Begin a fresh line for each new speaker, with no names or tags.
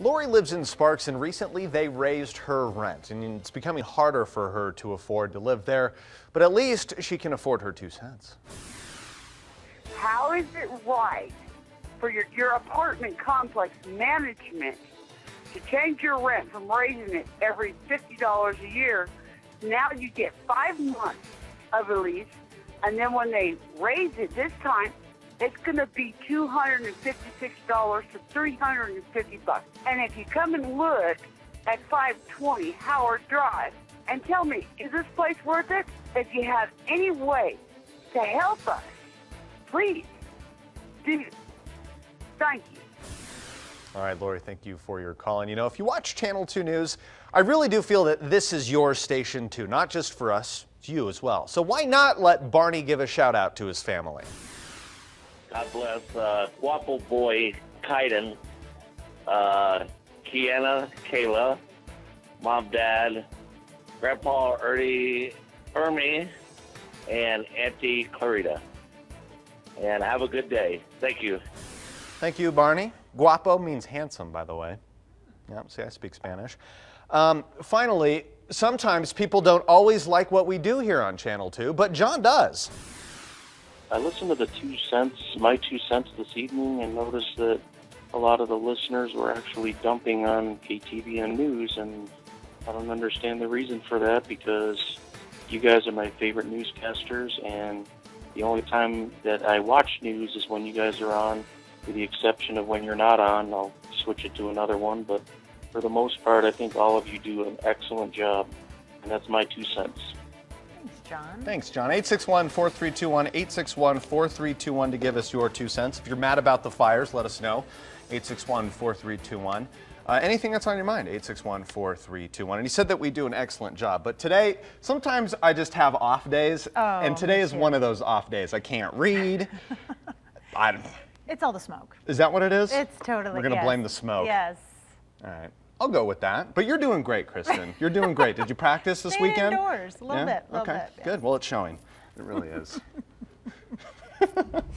Lori lives in Sparks and recently they raised her rent and it's becoming harder for her to afford to live there, but at least she can afford her two cents.
How is it right for your, your apartment complex management to change your rent from raising it every $50 a year? Now you get five months of a lease, and then when they raise it this time, it's going to be $256 to 350 bucks. And if you come and look at 520 Howard Drive and tell me, is this place worth it? If you have any way to help us, please do. Thank you.
All right, Lori, thank you for your call. And you know, if you watch Channel 2 News, I really do feel that this is your station too, not just for us, it's you as well. So why not let Barney give a shout out to his family?
God bless uh, Guapo Boy Kaiden, uh, Kiana, Kayla, Mom, Dad, Grandpa Ernie, Ermi, and Auntie Clarita. And have a good day. Thank you.
Thank you, Barney. Guapo means handsome, by the way. Yeah, see, I speak Spanish. Um, finally, sometimes people don't always like what we do here on Channel 2, but John does.
I listened to the two cents, my two cents this evening, and noticed that a lot of the listeners were actually dumping on KTVN News, and I don't understand the reason for that because you guys are my favorite newscasters, and the only time that I watch news is when you guys are on, with the exception of when you're not on. I'll switch it to another one, but for the most part, I think all of you do an excellent job, and that's my two cents.
Thanks, John.
Thanks, John. 861 4321, 861 4321 to give us your two cents. If you're mad about the fires, let us know. 861 4321. Uh, anything that's on your mind, 861 4321. And he said that we do an excellent job. But today, sometimes I just have off days.
Oh,
and today is
too.
one of those off days. I can't read. I,
It's all the smoke.
is that what it is?
It's totally.
We're going to
yes.
blame the smoke.
Yes.
All right. I'll go with that. But you're doing great, Kristen. You're doing great. Did you practice this weekend?
indoors, a little
Yeah?
bit, little
okay.
bit,
Good. Well, it's showing. It really is.